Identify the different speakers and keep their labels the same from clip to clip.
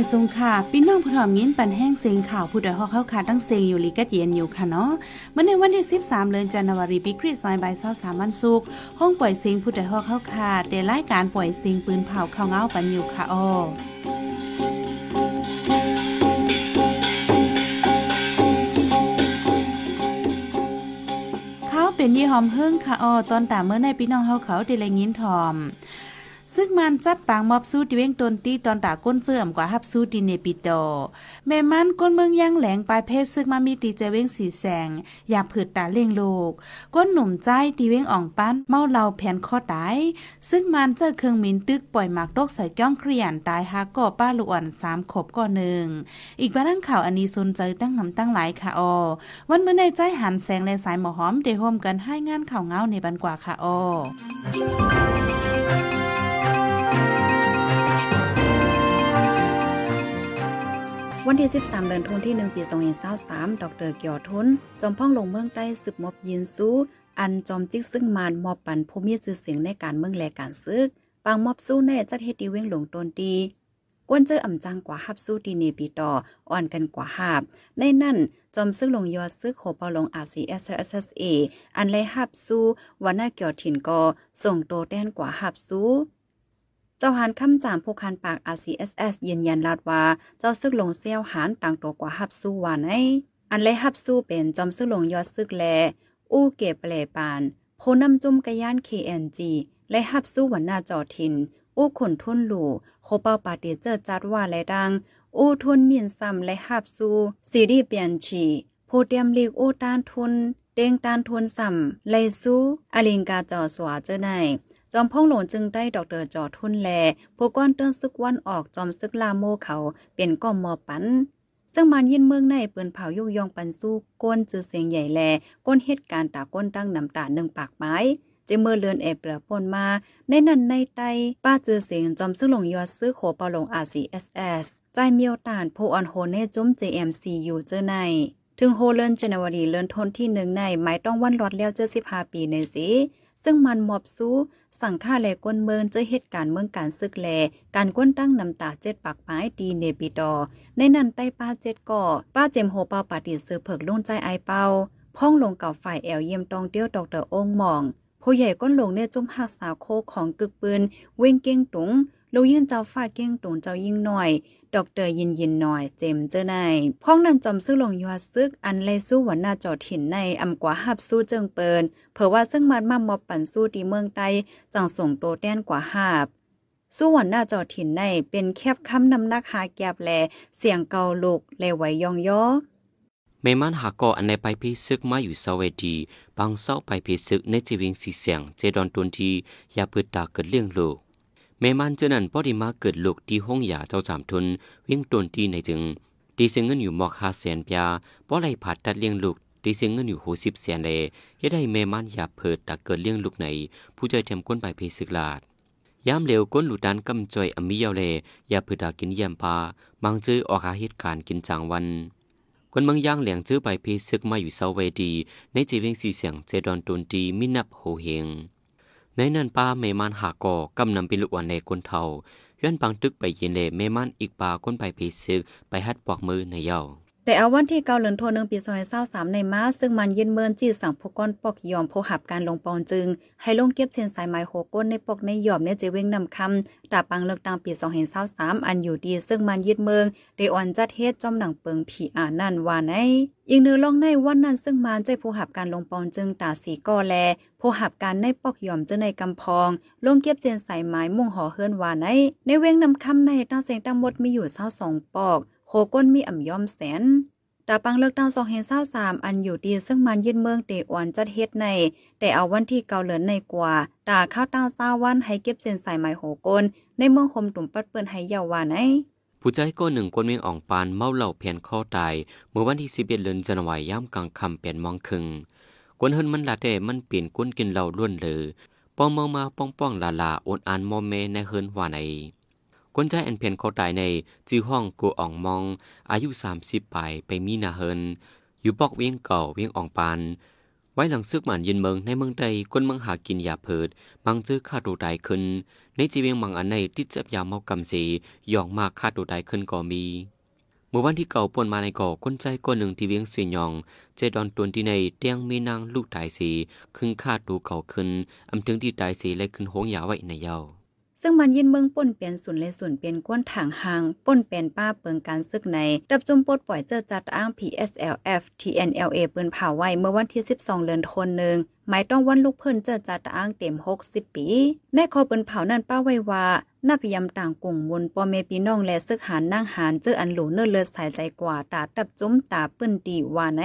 Speaker 1: ายสงค่ะพี่น้องผู้ถอมยินปันแห้งเสียงข่าวผู้ใดฮอกเข้าขาตั้งเสียงอยู่ลีกัดเย็นอยู่ค่ะเนาะเมื่อในวันที่ 13เดือนจันทวารีปีคริสต์ศักราช23วันศุกร์ห้องปล่อยเสียงผู้ใดฮอกเข้าขาดได้รายการปล่อยเสียงปืนเผาเข้าเงาปันอยู่ค่ะอ้อเขาเป็นยี่หอมเฮิ่งค่ะอ้อตอนตาเมื่อในพี่น้องเฮาเขาได้แลยินทอม ซึ่งมันจัดปางมอบสู้ที่เว้งตนตีตอนตาก้นเสื่อมกว่าฮับสู้ดีเนปิโตแม่มันก้นเมืองย่างแหลงปลายเพศซึ่งมามีตีเจเว้งสีแสง อยากผืดตาเล่งโลก ก้นหนุ่มใจตีเว้งอ่องปั้นเมาเหล่าแผ่นข้อตาย ซึ่งมันเจอเครื่องมินตึกปล่อยหมากตกใส่จ้องเครียนตายหาก่อป้าลุอ่อนสามขบก่อหนึ่งอีกบ้านข่าวอันนี้สนใจตั้งนำตั้งหลายค่ะออวันเมื่อในใจหันแสงและสายหมอหอมเดโฮมกันให้งานข่าวเงาในบันกว่าค่ะออ
Speaker 2: วันที่ 13 เดือนธันวาคมปี 2023ดรเกียวทุน จอมพ่องลงเมืองใต้สืบมอบยินสู้ อันจอมจิกซึ่งมานมอบปันผู้มีชื่อเสียงในการเมืองและการซึก ปางมอบสู้แน่จัดเฮ็ดดีเว้งหลงตนดีกวนเจออ่ำจังกว่าฮับสู้ดีเนปีต่ออ่อนกันกว่าหาบในนั่นจอมซึ่งลงยอดซึกโหปอลง RCSSA อันไลฮับสู้วันหน้าเกี่ยวถิ่นกอส่งโตแต้นกว่าฮับสู้ เจ้าหานคำจามผู้คันปาก RCSS ยืนยันลาดว่าเจ้าซึกลงเซี่ยวหานต่างตัวกว่าฮับสู้วานไออันเลยฮับสู้เป็นจอมซึกลงยอดซึกแล อู้เก็บแปลปานโพนำจุ่มกะย่าน KNG และฮับสู้วันหน้าจอทิน อู้ขนทุนหลู่โคเป้าปาเตีเจอจัดว่าและดัง อู้ทุนเมียนซ้ำและฮับสู้ซีรีเปียนชีโพเตรียมลีกอู้ต้านทุนเด้งต้านทุนซ้ำไลสู้อลิงกาจอสวาเจอใน จอมพ่องหลนจึงได้ดอกเตอร์จอทุนแลผู้ก้อนเตื้องซึกวันออกจอมซึกลาโมเขาเป็นก้อมมอปันซึ่งมันยินเมืองในเปืนเผายุยองปันสู้ก้นจือเสียงใหญ่แล ก้นเหตุการณ์ตาก้นตั้งน้ำตาหนึ่งปากไม้จะเมื่อเลือนเอเปรปนมา ในนั้นในไตป้าจือเสียงจอมซึ่งลงยอดซื้อโขปาลง RCSS ใจเมียวตานโพออนโฮเนจุ้ม JMCU เจอใน ถึงโฮเลินเจนวารีเลินทนที่หนึ่งในไม้ต้องวันหลอดแล้วเจอสิบห้าปีในสิ ซึ่งมันมอบสู้สั่งฆ่าแลก้นเมินเจอเหตุการณ์เมืองการซึกแล การก้นตั้งน้ำตาเจ็ดปากไม้ดีเนปิดอ ในนั้นใต้ป้าเจ็ดก่อ ป้าเจมโฮเปาปาติสือเผิกลุ่นใจไอเปาพ้องลงกับฝ่ายแอลเยี่ยมตองเตี้ยวดอกเตอร์องมองผู้ใหญ่ก้นลงเนี่ยจุ่มหักสาวโคของกึกปืนเว้งเก้งตุง ลูยื่นเจ้าฝ้าเก้งตุงเจ้ายิ่งหน่อยดอกเตอร์ยินยินหน่อยเจมเจอในพ้องนั้นจอมซื้อลงยัวซึกอันเลยสู้หัวหน้าจอดหินในอำกว่าหับสู้เจิงเปินเผื่อว่าซึ่งมันมามอบปั่นสู้ที่เมืองไต้จังส่งโตแต้นกว่าหาบสู้หัวหน้าจอดหินในเป็นแคบคำนำนักหาแกบแล เสียงเกาลูกเลไว้ยองยอ
Speaker 3: เมมันหากออันในไปพิซึกมาอยู่สวัสดี บางเศร้าไปพิซึกในจีวิงสีเสียงเจดอนตุนทียาเปิดตาเกิดเรื่องลูก แม่มันเจนั้นพอดีมาเกิดลูกที่ห้องยาเจ้าสามทุนวิ่งตนที่ในจึงดีเสียเงินอยู่หมอกหาแสนปยาเพราะไรผัดตัดเลี้ยงลูกดีเสียเงินอยู่หูสิบแสนเลยยัได้แม่มันอยาเพิดตาเกิดเลี้ยงลูกไหน ผู้ใจเทมก้นไปเพศึกลาดยามเร็วก้นหลุดดันกำจอยอมีเยาเลอย่าเพิดตากินเยี่ยมพามังจื้อออกหาเหตุการณ์กินจางวันคนเมืองย่างเหลียงจื้อไปเพศึกมาอยู่เซาเวดี ในจีเวงสีเสียงเจดอนตนดีมินับโหเฮง ในนั้นป้าเมมันหากอกำนำไปลุวันในคนเทาย้อนปังตึกไปยินเลเมมันอีกปาคนไปพีซึกไปฮัดปอกมือในเย้า
Speaker 2: แต่เอาวันที่เกาเหลือนโทนึงปีซอยเศร้าสามในมาซึ่งมันยินเมินจีสั่งพกก้อนปอกยอมโพหับการลงปอนจึง ให้ลงเก็บเส้นสายไม้โหก้นในปอกในยอมในเจเว้งนำคำดาปังเลือกตังปีสองเห็นเศร้าสามอันอยู่ดี ซึ่งมันยึดเมืองได้อ่อนจัดเฮ็ดจอมหนังเปิงผีอ่านั่นวานไออีกเนื้อลองในวันนั้นซึ่งมันใจโพหับการลงปอนจึงตาสีก่อแลโพหับการในปอกยอมเจึงในกำพอง ลงเก็บเส้นสายไม้มุ่งห่อเฮิรนวานไอในเว้งนำคำในตั้งเสียงตั้งหมดมีอยู่เศร้าสองปอก โหก้นมีอ่ำยอมแสนตาปังเลือกตั้งสองเห็นเศร้าสามอันอยู่ดีซึ่งมันยึดเมืองเตอวนจัดเฮ็ดใน แต่เอาวันที่เกาเหลือนในกว่า ตาข้าวตั้งเศร้าวันให้เก็บเส้นสายไม้โหก้นในเมืองคมตุ่มปัดเปิ้นให้เยาววานไอ
Speaker 3: ผู้ใจก็หนึ่งคนเมียงอ่องปานเมาเหล่าเพียนข้อตาย เมื่อวันที่สิบเอ็ดเดือนจันวายย่ำกลางคำเปลี่ยนมองคึงกวนเฮินมันลาแต่มันเปลี่ยนก้นกินเหล่าล้วนเลยป้องเมืองมาป้องป้องลาลาโอนอานมอมเมในเฮินว่าไหน คนใจแอนเพียนเขาตายในจื้อห้องกูอ่องมอง อายุสามสิบปลายไปมีนาเฮิน อยู่ปอกเวียงเก่าเวียงอ่องปานวัว้หลังซึกหมันยินเมืองในเมืองใดคนเมืองหากินยาเพิดมังจื้อฆ่าตัวตายขึ้น ในจีเวียงมังอันในติดเจ็บยาเมากำสียองมากฆ่าตัวตายขึ้นก็มีเมื่อวันที่เก่าปนมาในก่อคนใจคนหนึ่งที่เวียงสวยยอง เจดอนตวนที่ในเตียงมีนางลูกตายสีขึ้นฆ่าตัวเก่าขึ้นอำถึงที่ตายสีและขึ้นโหงยาไว้ในเยา
Speaker 2: ซึ่งมันยินเมืองป่นเปลี่ยนศูนย์เลยศูนย์เปลี่ยนก้นถางหางป่นเปลี่ยนป้าเปิงการซึกใน ดับจุมปดปล่อยเจอจัดอ้าง PSLF TNLA ปืนเผาไว้เมื่อวันที่ 12 เดือนธันวาคมหมายต้องวันลูกเพิ่นเจอจัดอ้างเต็ม 60 ปีในคอปืนเผานั่นป้าไว้ว่านับยำต่างกลุ่มมนปอเมปีน้องและซึกหานนั่งหานเจออันหลูเนื้อเลือดสายใจกว่าตาตับจุ้มตาปืนดีว่าไหน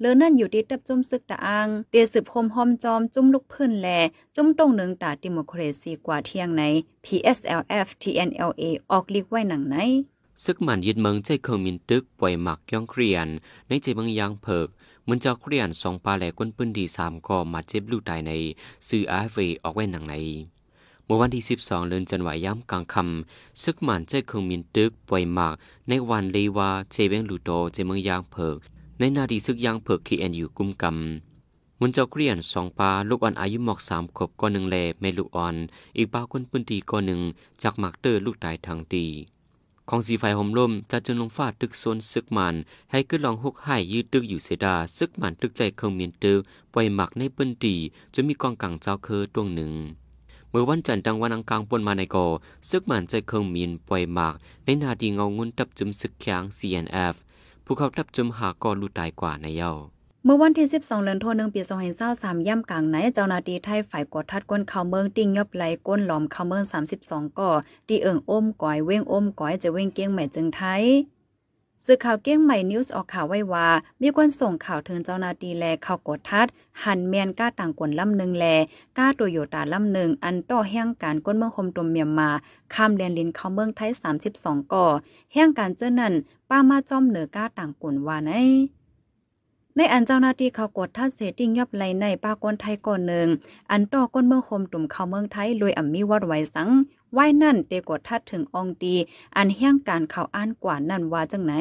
Speaker 2: เลือนั่นอยู่ที่ตับจุ้มซึกตาอังเตียสืบโฮมหอมจอมจุ้มลูกพื้นแล จุ้มตรงหนึ่งตาดิโมครซีกว่าเที่ยงใน PSLF TNLA ออกลิกไว้หนังไหน
Speaker 3: ซึกมันยึดเมืองใจเคงมินตึกป่วยหมักย่องเครียน ในใจเมืองยางเพิกมันจะเครียนสองปลาแหลก้นปืนดีสามก็มาเจ็บลูกตายในสื่ออาเฟออกไว้หนังในเมื่อวันที่ 12 เดือนจันวายย้ำกลางคำซึกมันใจเคงมินตึกป่วยหมักในวันเลวาเจเวงลูโตเจเมืองยางเพิก ในนาดีซึกยางเพิกคีแอนอยู่กุมกำมุนเจ้าเกรียนสองปลาลูกอ่อนอายุหมอกสามขบก้อนหนึ่งแลแม่ลูกอ่อน อีกปาคนปืนตีก้อนหนึ่งจากหมักเตอร์ลูกตายทางตีของสีไฟห่มลมจะจึงลงฟาดตึกโซนซึกมันให้ขึ้นลองหกให้ยืดตึกอยู่เสดาซึกมันตึกใจเคงเมียนตึกปล่อยหมักในปืนตีจนมีกองกังเจ้าเคอตัวหนึ่งเมื่อวันจันทร์ดังวันอังคารปนมาในกอซึกมันใจเคงมีนปล่อยหมักในนาดีเงางุนตับจุมซึกแข็ง CNF ผู้เขาทับจมหากอลูตายกว่าในเย้า
Speaker 2: เมื่อวันที่ 12เดือนธันวาคมปี2023ย่ำกลางไหนเจ้าหน้าที่ไทยฝ่ายกดทัดก้นเข้าเมืองติ้งยับไหลก้นหลอมเข้าเมือง 32ก่อตีเอิงอ้มก้อยเว้งอ้มก้อยจะเว้งเกี้ยงใหม่จึงไทย สื่อข่าวเก้งใหม่นิวส์ออกข่าวไว้ว่า มีคนส่งข่าวถึงเจ้าหน้าที่แลเข้ากดทัด หันเมียนก้าต่างกวนลำหนึ่งแล ก้าโตโยตาลำหนึ่ง อันต่อแห่งการก้นเมืองคมตมเมียมมา ข้ามแดนลินเข้าเมืองไทย 32 ก่อ แห่งการเจ้านั้น ป้ามาจอมเหนือก้าต่างกวนว่าไนในอันเจ้าหน้าที่เขากดทัดเสติ้งยับไหลในป้ากนไทยก่อนหนึ่ง อันต่อก้นเมืองคมตุ่มเข้าเมืองไทยลวยอ่ำมีวัดไว้สัง ไว้นั่นเตกดทัดถึงองตี อันเฮี้ยงการเขาอ่านกว่านั่นว่าจังไหน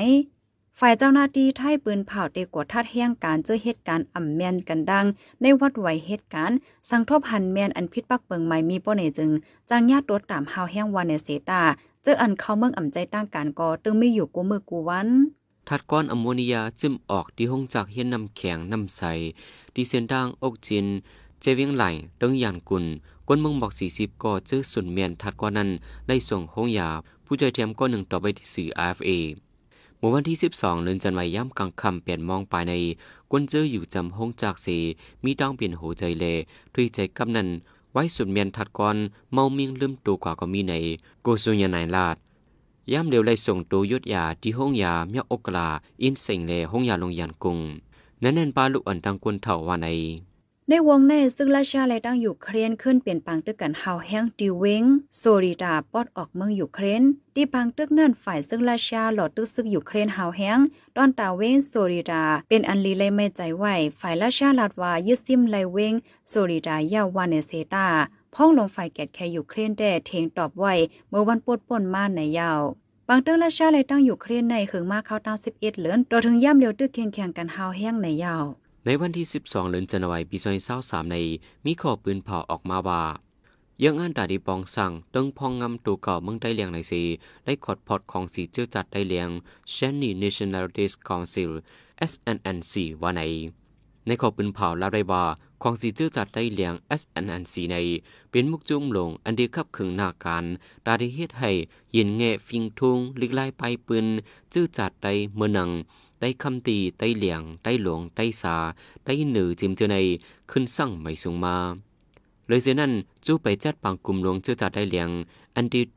Speaker 2: ฝ่ายเจ้าหน้าที่ไทยปืนเผาเตกดทัดเฮี้ยงการเจอเหตุการณ์อ่ำแมนกันดัง ในวัดไวเหตุการณ์สังทบหันแมนอันพิษปักเปิงใหม่มีป้อเนจึงจางญาติตัวตามฮาวแห้งวานเนเซตาเจออันเขาเมืองอ่ำใจตั้งการกอตึงไม่อยู่กูมือกูวัน
Speaker 3: ถัดก้อนอมโมนิยาจึมออกที่ห้องจากเฮียนนำแข็งนำใสที่เส้นด่างอกจิน เจวียงไหลตึงยานกุลก้นมึงบอกสี่สิบก็เจอสุนเมียนถัดก้อนนั้นไล่ส่งห้องยา ผู้ใจแถมก้อนหนึ่งต่อไปที่สื่อ RFA เมื่อวันที่ 12เดือนจันไวายย่ำกลางคำเปลี่ยนมองไปในกวนเจออยู่จำห้องจากเสมีต้องเปลี่ยนหัวใจเลด้วยใจกำนันไว้สุดเมียนถัดก้อนเมาเมียงลืมตัวกว่าก็มีในโกสุญญานายลาดย่ำเดียวเลยส่งตัวยุดยาที่ห้องยาเมียอกลาอินเสิงเลห้องยาลงยันกุงนั่นแน่นปลาลูกอันตังกุนเถาวันใน
Speaker 2: ในวงในซึ่งราชาและตั้งอยู่เครนขึ้นเปลี่ยนปังตึกกันเฮาแห้งดิเวงโซริดาปอดออกเมืองอยู่เครนที่ปังตึกนั่นฝ่ายซึ่งราชาหลอดตึกซึกอยู่เครนเฮาแห้งตอนตาเวงโซริดา เป็นอันลีเลยไม่ใจไหวฝ่ายราชาลาดว่ายึดซิมไลเวงโซริดายาวานเนเซตาพ้องลงฝ่ายแกดแคอยู่เครนแต่เทงตอบไว้เมื่อวันปวดป่นมาในยาวบางเติ้งและชาเลยตั้งอยู่เครียนในขึงมาเข้าตั้ง11เหลือนตัวถึงย่ำเลียวตึกแข่งแข่งกันหาแห้งในยาว
Speaker 3: ในวันที่ 12เดือนจันวายปี2023ในมีข้อปืนเผาออกมาว่ายังอันตาดีปองสั่งตึงพองงำตัวเก่าเมืองได้เลียงในสีได้ขอดพอดของสีเจื้อจัดได้เลียง Shani Nationalities Council SNNC ว่าใน ในข้อปืนเผาลาได้ว่าของสีเจื้อจัดได้เลียง SNNC ใน เป็นมุกจุ้มลงอันเดียขับขึงหน้าการตาด้เฮ็ดให้ยินแง่ฟิงทุงลิกไล่ไปปืนเจื้อจัดได้เมื่อนัง เตรี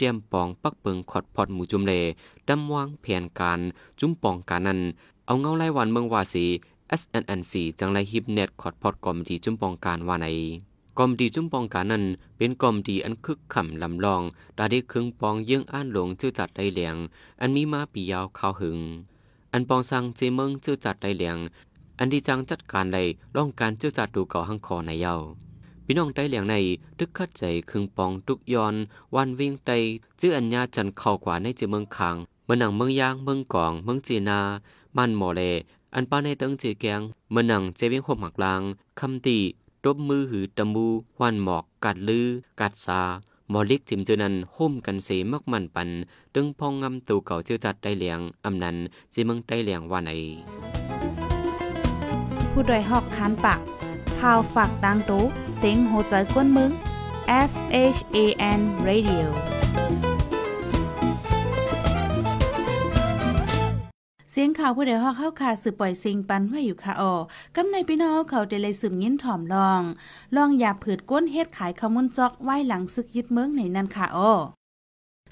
Speaker 3: ยมปองปักเปิงขอดพอดหมู่จุมเลดำวางแผนการจุ้มปองการนั้นเอาเงาไล่วันเมืองวาสี SNNC จังไรฮิปเน็ตคอดพอดกอมดีจุ่มปองการว่าในกอมดีจุ่มปองการนั้นเป็นกอมดีอันคึกขำลำลองตาได้ครึ่งปองยื่งอ่านหลงชื่อจัดได้เหลียง อันมีมาปียาวข้าวหึง อันปองสังเจเมืองชื่อจัดได้เหลียง อันดีจังจัดการใดล่องการชื่อจัดดูเก่าหังคอในเยาพี่น้องได้เหลียงในทึกคัดใจคึงปองทุกยอน วันวิ่งไตชื่ออัญญาจันเข้ากว่าในเจเมืองคังเมืองหนังเมืองยางเมืองกองเมืองจีนา มันโมเลอันป้าในเติงเจแกงเมื่อนังเจเวียงคมหักลางคำตีตบมือหือตะมูหวานหมอก กัดลือ กัดซา มอลิกถิมเจนันห่มกันเสมักมันปัน ดึงพองงำตูเก่าเจ้าจัดได้เหลียงอำนันสิมึงได้เหลียงว่าไหน
Speaker 1: ผู้ดยหอกคานปากพาวฝากดังตู้เสียงโหใจกวนมึง S H A N Radio เสียงข่าวผู้ใดฮอกเข้าคาสืบปล่อยสิงปันไว้อยู่ค่ะออกำในพี่น้องเขาได้เลยสืบยิ้นถ่อมลอง ลองอย่าผืดก้นเฮ็ดขายขมุนจอกไว้หลังซึกยึดเมืองในนั้นค่ะออ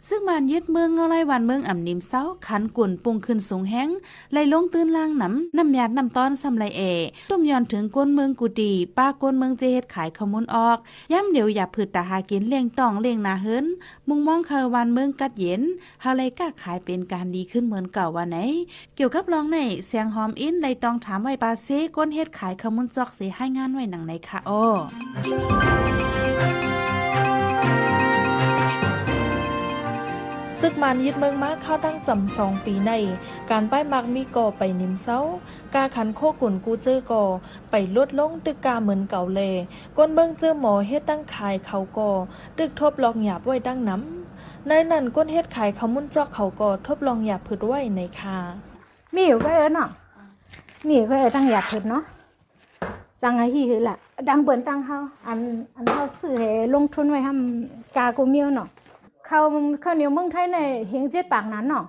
Speaker 1: ซึ่งมันยึดเมืองเงาไรวันเมืองอ่ำนิมเศร้าขันกุ่นปุงขึ้นสูงแห้งไหลลงตื้นล่างน้ำน้ำยาดน้ำตอนซำไรเอต้มย้อนถึงก้นเมืองกูดีป้าก้นเมืองเจเฮ็ดขายขมุนออกย่ำเดี๋ยวอย่าผืดตาหากินเลี้ยงตองเลี้ยงนาเฮินมุงมองเคยวันเมืองกัดเย็นเฮาเลยกล้าขายเป็นการดีขึ้นเหมือนเก่าวันไหน เกี่ยวกับรองในเสียงหอมอินเลยตองถามไว้ปาเซก้นเฮ็ดขายขมุนจอกเสียให้งานไว้หนังไหนคะโอ
Speaker 4: ซึกมันยึดเมืองมาเข้าตั้งจำสองปีใน การป้ายมักมีก่อไปนิมเซากาขันโคกุนกูเจอก่อไปลดลงตึกกาเหมือนเก่าเลก้นเมืองเจอหมอเฮ็ดตั้งขายเขาก่อตึกทบลองหยาบไว้ดั้งน้ำในนั้นก้นเฮ็ดขายเขามุ่นจอกเขาก่อทบลองหยาบพืดไว้ในคา
Speaker 5: มีอยู่ก็เออเนาะมีก็เออตั้งหยาบพืดเนาะจังไงที่คือละดังเปินตั้งเขาอันอันเขาซื้อให้ลงทุนไว้ทำกากูเมียวเนาะ ข้าเขาเหนียวเมืองไทยในเฮงเจ็ดปากนั้นเนาะ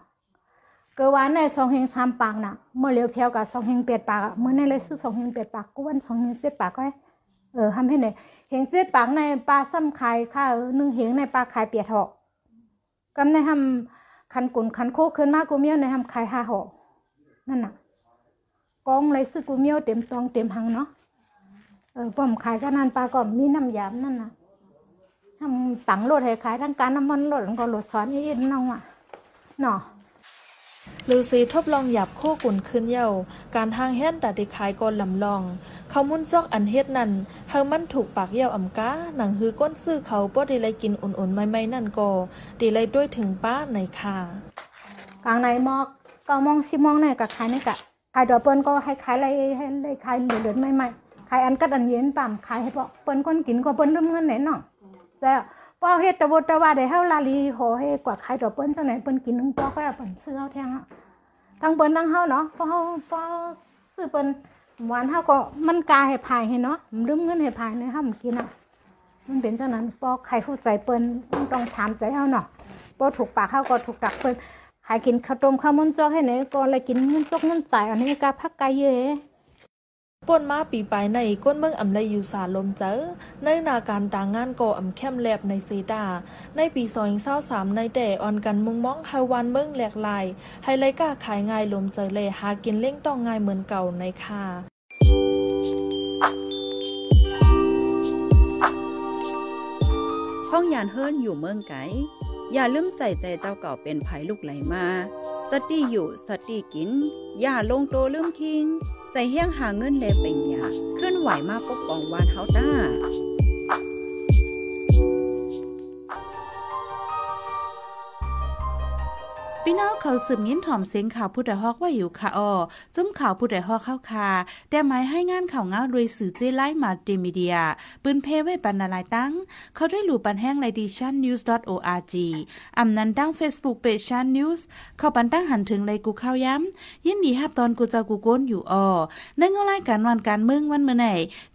Speaker 5: ก็ว่าในสองเฮงสามปากน่ะเมื่อเลียวเพียวกับสองเฮงเปียดปากเมื่อในเลยซื้อสองเฮงเปียดปากกวันสองเฮงเจ็ดปากก็เออทำให้เนี่ยเฮงเจ็ดปากในปลาซ้ำขายข้าวหนึ่งเฮงในปลาขายเปียดหอกกำในทำคันกุนคันโคขึ้นมากกูเมียวในทำขายห้าหอกนั่นน่ะกองเลยซื้อกูเมียวเต็มตองเต็มหังเนาะเออผมขายก็นานปลาก็มีน้ำยำนั่นน่ะ ทำตังรถให้ขายทั้งการน้ำมันรถก็รถสอนอีกน้องอะเนาะ
Speaker 4: ลือซีทบลองหยับโคกุนขึ้นเย้าการทางเฮ็ดแต่ได้ขายก่อนลำลอง เขามุ่นจอกอันเฮ็ดนั่นเฮามันถูกปากเย้าอ่ำกาหนังฮือก้นซื้อเขาบ่ได้เลยกินอุ่นๆ ไม่ๆ นั่นก็ดีเลยด้วยถึงป้าในค่ะ
Speaker 5: กลางในมอกก็มองสิมองในกับขายในกะขายดอกเปิ้นก็ให้ขายอะไรให้เลยขายเหลือๆไม่ๆขายอันกัดอันเย็นปั่มขายให้เปิ้นคนกินก็เปิ้นเริ่มเงินไหนเนาะ จ้ะป้อเฮ็ดตะบตะว่าได้เฮาลาลีโหให้กว่าขายดอกเปิ้นจังไหนเปิ้นกินนึงป้อก็เปิ้นซื้อเฮาแทงอะทั้งเปิ้นทั้งเฮาเนาะป้อเฮาป้อซื้อเปิ้นหวานเฮาก็มันกาให้ภายให้เนาะลืมเงินให้ภายในเฮามันกินอะมันเป็นจังนั้นป้อใครเข้าใจเปิ้นต้องถามใจเฮาเนาะป้อถูกปากเฮาก็ถูกตักเปิ้นขากินข้าวต้มข้าวมันจอกให้ไหนก็เลยกินเงินจกเงินจ่ายอันนี้กาพักกายเยอะ
Speaker 4: ป่นมาปีปลายในก้นเมืองอำไลอยู่สาลมเจอ ในนาการต่างงานก่ออำแคมแลบในเซดา ในปีซอยเศร้าสามในแต่ออนกันมุงมองไฮวันเมืองแหลกลายไฮไลก้าขายง่ายลมเจอเลยหากินเล่งต้องง่ายเหมือนเก่าในค่ะ
Speaker 2: ห้องยานเฮิรนอยู่เมืองไกอย่าลืมใส่ใจเจ้าเก่าเป็นภัยลูกไหลมา สติอยู่สติกิน อย่าลงโตลืมคิง ใส่เฮี้ยงหาเงินแลเป็นยาขึ้นไหวมาปกป้องวานเฮาต้า
Speaker 1: พี่น้องเขาสืบยิ้นถ่อมเสียงข่าวผู้ใดฮอกว่าอยู่ค่ะออจุ้มข่าวผู้ใดฮอกเข้าคาแต่หมายให้งานข่าวเงาโดยสื่อเจไลมาเตมีเดีย ปืนเพไว้ปันนาลายตั้ง เขาได้หลู่ปันแห้งไลดิชันนิวส์ .org อำนันตั้ง Facebook เพจชันนิวส์เขาปันตั้งหันถึงเลยกูเข้าย้ำยินดีฮับตอนกูเจ้ากูโกนอยู่ออในเงารายการวันการเมืองวันเมื่อไหน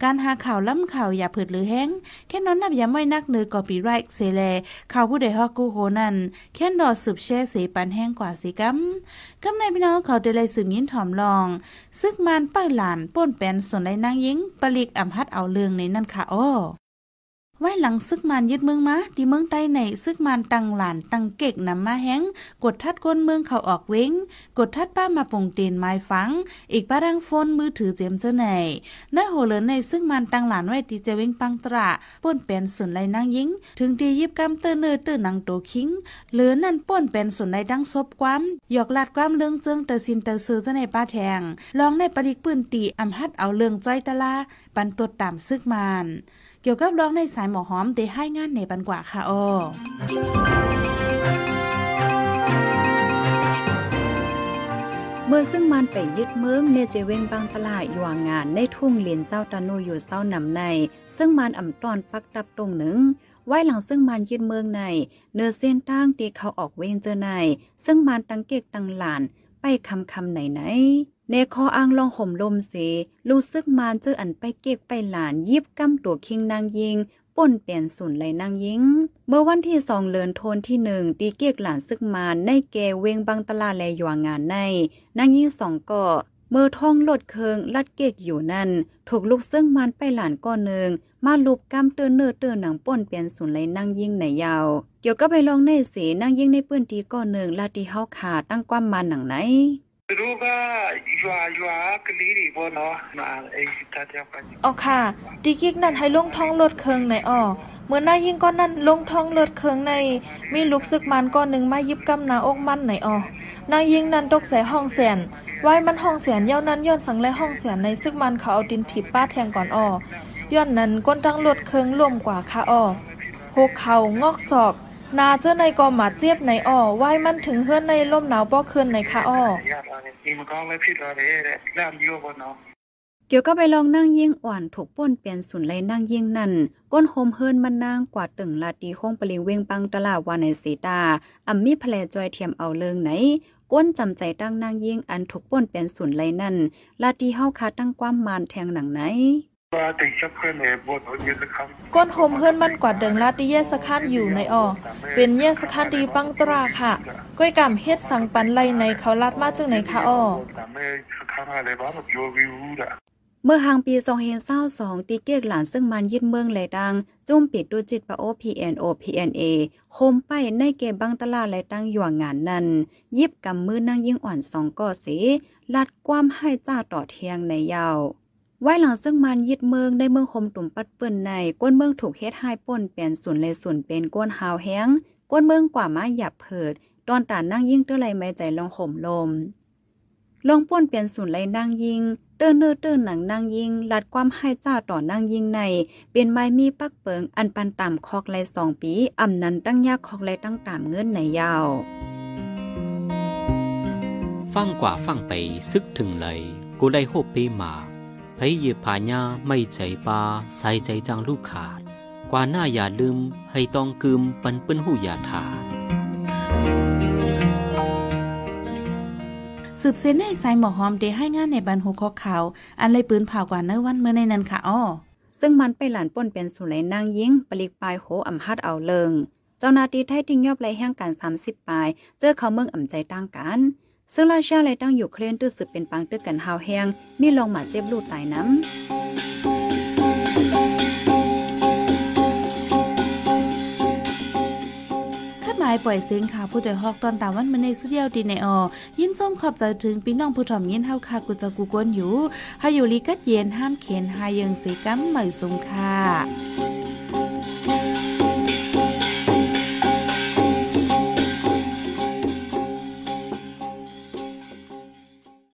Speaker 1: การหาข่าวล้ำข่าวอย่าเผิดหรือแห้งแค่นอนนับย้ำไว้นักเนือกอปีไรเซเลข่าวผู้ใดฮอกกูโหนั่นแค่นอสืบแช่เสปันแห้งกว่าสิกัมกำในพี่น้องเขาได้เลยสืบยินถ่อมลอง ซึกมันป้ายหลานป้นแปนส่วนไรนางยิงปลิกอำพัดเอาเลืองในนั่นค่ะอ้อ ไว้หลังซึกมันยึดเมืองมาที่เมืองใต้ในซึกมันตังหลานตังเก็กนำมาแห้งกดทัดก้นเมืองเขาออกเว้ง กดทัดป้ามาปงเตีนไม้ฟัง อีกป้าดังฟนมือถือเจมเจ้าไหนในโหเลือในซึกมันตังหลานไว้ตีเจเว้งปังตระป่นเป็นส่วนไรนางยิง ถึงตียิบกำเตอเนอเตอนังโตคิงเหลือนั่นป่นเป็นส่วนไรดังซบความหยอกลาดความเรื่องเจิงเตอสินเตอซื้อเจ้าในป้าแทงลองในปริกปืนตีอำฮัดเอาเรืองจ้อยตะลาปันตดตามซึกมัน เกี่ยวกับร้องในสายหมอหอมเดให้งานในบันกว่าค่ะอ้อ
Speaker 2: เมื่อซึ่งมันไปยึดเมืองเนเจเวงบางตลาดอยู่งานในทุ่งเหรียญเจ้าตานูอยู่เศร้านำใน ซึ่งมันอ่ำตอนปักดับตรงหนึ่งไว้หลังซึ่งมันยึดเมืองใน เนื้อเส้นตั้งตีเขาออกเวงเจอใน ซึ่งมันตังเกกตังหลานไปคำคำไหนไหน เนคออ้างลองห่มลมเสรู้สึกมานเจออันไปเกกไปหลานยิบกำตัวคิงนางยิงป่นเปลี่ยนสุนไหลนางยิง เมื่อวันที่สองเลือนโทนที่หนึ่งตีเกียกหลานซึกมานในแกเวงบังตลาดแลหยวงงานใน นางยิงสองก่อเมื่อท้องลดเคืองลัดเกกอยู่นั่น ถูกลูกซึ่งมันไปหลานก้อนหนึ่งมาลูบกำเตือนเนื้อเตือนหนังป่นเปลี่ยนสุนไหลนางยิงในยาว เกี่ยวก็ไปลองในเสีนางยิงในปื้นทีก้อนหนึ่งลาตีเฮาขาตั้งความมันหนังไหน
Speaker 6: သူတို့ကရွာရွာကလေးတွေပေါ့နော်အဲတတ်ရောက်
Speaker 4: กันอ๋อค่ะดีกิกนั่นให้ลงท้องลดเคืองในอ้อเมื่อหน้ายิ่งก้อนนั้นลงท้องเลือดเคืองใน มีลูกซึกมันก้อนหนึ่งมายิบกำนาอกมันในอ้อนางยิงนั้นตกใส่ห้องแสนไว้มันห้องแสนเย้านั้นย้อนสังและห้องแสนในซึกมันเขาเอาดินถีบป้าแทงก่อนอ้อย้อนนั้นก้นตั้งลดเคืองรวมกว่าค่ะอ้อหกเข่างอกศอก นาเจ้าในกอหมาเจี๊ยบในอ้อไหวมันถึงเฮือนในลมหนาวป้อคืนในค่ะอ้อ
Speaker 2: เกี่ยวกับไปลองนั่งยิ่งอ่อนถูกป้นเปลี่ยนสุนเลยนั่งยิ่งนั่น ก้นโฮมเฮิรนมันนางกว่าตึงลาตีห้องปลิงเวงปังตลาดวานในสีตาอัมมีแผลจอยเทียมเอาเลิงไหนก้นจำใจตั้งนางยิ่งอันถูกป้นเปลี่ยนสุนเลยนั่นลาตีเฮาคาตั้งความมานแทงหนังไหน
Speaker 4: ก้นโฮมเฮิรนมันกว่าเดิงลาติเยสคันอยู่ในออเป็นเยสคันดีปังตราค่ะ ก้อยกำเฮ็ดสังปันไลในเขาลัดมาจึงในค่ะออ
Speaker 2: เมื่อหางปีสองเฮนเศร้าสองตีเกกหลานซึ่งมันยึดเมืองไหลดัง จุ่มปิดดูจิตปะโอพีเอ็นโอพีเอ็นเอโคมไปในเกบังตลาดไหลตั้งหยวงงานนั้น ยิบกำมือนั่งยิ่งอ่อนสองก่อสีลัดความให้จ้าต่อเทียงในยาว ไว้หลังซึ่งมันยึดเมืองในเมืองคมตุ่มปัดเปิ้นในก้นเมืองถูกเฮ็ดให้ป่นเปลี่ยนส่วนเลยส่วนเป็นก้นหาวแห้งก้นเมืองกว่ามาหยับเผิดตอนตานั่งยิ่งเตื้อไรไม่ใจลองห่มลมลองป่นเปลี่ยนส่วนไรนั่งยิงเติ้นเนื้อเติ้นหนังนั่งยิงลัดความให้เจ้าต่อนั่งยิงใน เป็นไม้มีปักเปิงอันปันต่ำคอกไรสองปีอำนั้นตั้งยากคอกไรตั้งตามเงินในยาว
Speaker 3: ฟังกว่าฟังไปซึกถึงเลย กูได้โฮปปีมา พยเยผาญาไม่ใจปาใส่ใจจังลูกขาด กว่าหน้าอย่าลืม ให้ต้องกึมปันเปิ้นหูอย่าถา
Speaker 1: สืบเส้นให้สายหมอหอมเดให้งานในบันหูคอขาว อันเลยปืนเผากว่าเนื้อวันเมื่อในนั้นค่ะอ้อ
Speaker 2: ซึ่งมันไปหลานป่นเป็นสุไลนางยิงปลิกปลายโหอ่ำฮัดเอาเลิง เจ้านาทีไทยทิ้งยอบไรแห่งการ30ปลาย เจอเขาเมืองอ่ำใจตั้งกัน ซึ่งราชาเลยตั้งอยู่เคลนตื้อสืบเป็นปังตื้อกันหาวแห้งมีลองหมาเจ็บลูดตายน้ำ
Speaker 1: หมายปล่อยเสียงข่าวผู้ใดฮอกตอนตาวันมาในสุดเดียวดีในออยินส้มขอบใจถึงพี่น้องผู้ถ่อมยินเฮาคากูจะกูกวนอยู่หาอยู่ลีกัดเย็นห้ามเขียนหายังสีกัมเหมยสุงค่ะ